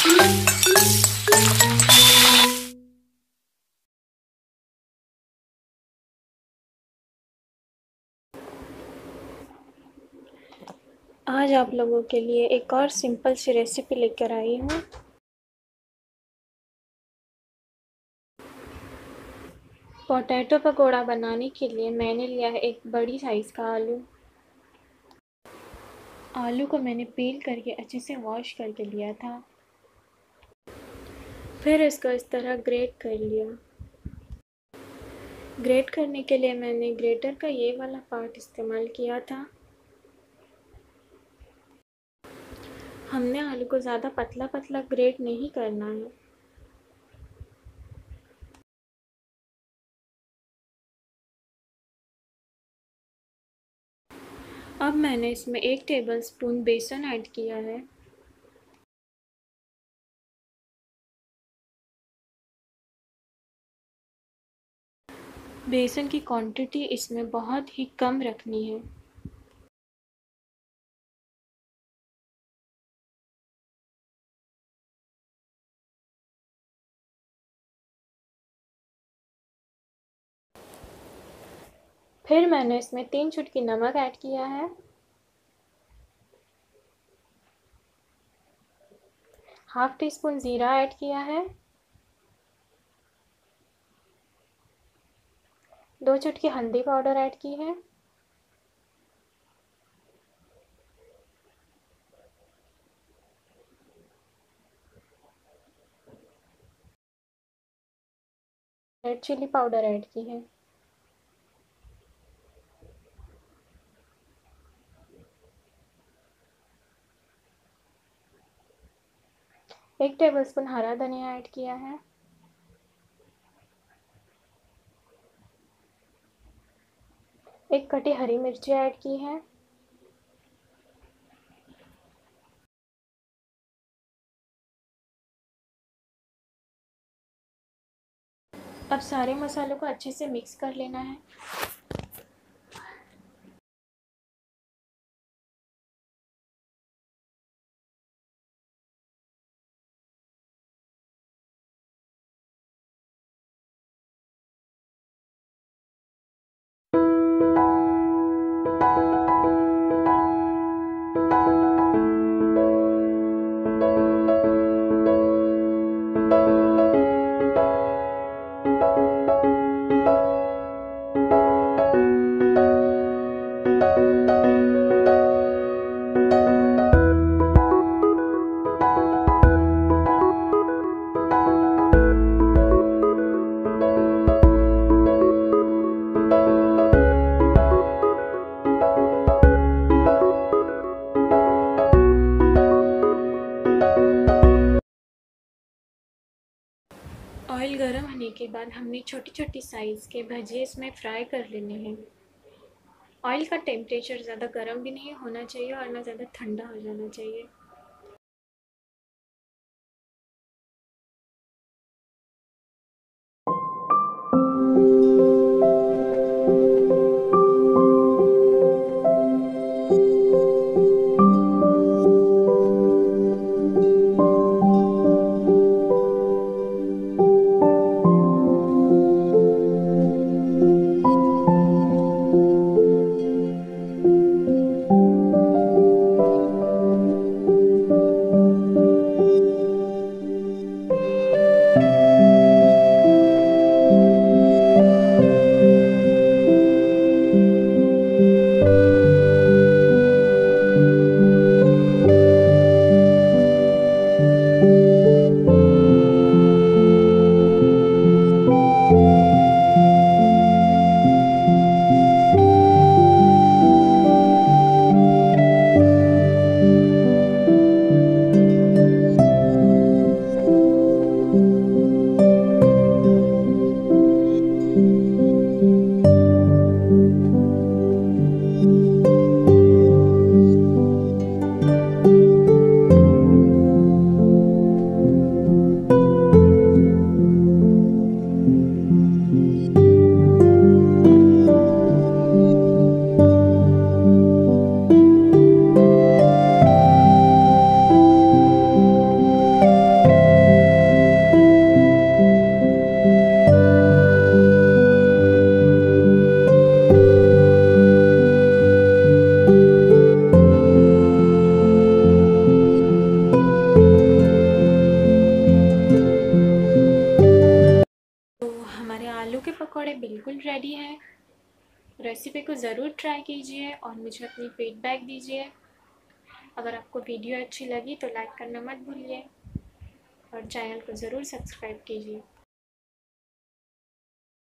आज आप लोगों के लिए एक और सिंपल सी रेसिपी लेकर आई हूँ। पोटैटो पकोड़ा बनाने के लिए मैंने लिया है एक बड़ी साइज़ का आलू। आलू को मैंने पील करके अच्छे से वॉश करके लिया था। फिर इसको इस तरह ग्रेट कर लिया। ग्रेट करने के लिए मैंने ग्रेटर का ये वाला पार्ट इस्तेमाल किया था। हमने आलू को ज़्यादा पतला पतला ग्रेट नहीं करना है। अब मैंने इसमें एक टेबल स्पून बेसन ऐड किया है। बेसन की क्वांटिटी इसमें बहुत ही कम रखनी है। फिर मैंने इसमें तीन चुटकी नमक ऐड किया है। हाफ़ टी स्पून ज़ीरा ऐड किया है। दो चुटकी हल्दी पाउडर ऐड की है। रेड चिली पाउडर ऐड की है। एक टेबलस्पून हरा धनिया ऐड किया है। एक कटी हरी मिर्ची ऐड की है। अब सारे मसालों को अच्छे से मिक्स कर लेना है। गर्म होने के बाद हमने छोटी छोटी साइज़ के भजिए इसमें फ्राई कर लेने हैं। ऑयल का टेम्परेचर ज़्यादा गर्म भी नहीं होना चाहिए और ना ज़्यादा ठंडा हो जाना चाहिए। पकौड़े बिल्कुल रेडी हैं। रेसिपी को ज़रूर ट्राई कीजिए और मुझे अपनी फीडबैक दीजिए। अगर आपको वीडियो अच्छी लगी तो लाइक करना मत भूलिए और चैनल को ज़रूर सब्सक्राइब कीजिए।